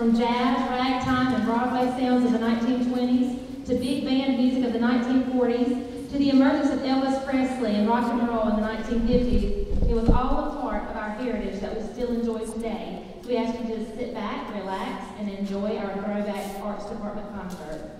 From jazz, ragtime, and Broadway sounds of the 1920s, to big band music of the 1940s, to the emergence of Elvis Presley and rock and roll in the 1950s, it was all a part of our heritage that we still enjoy today. So we ask you to sit back, relax, and enjoy our Throwback Arts Department concert.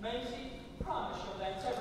Maisie, promise you'll dance every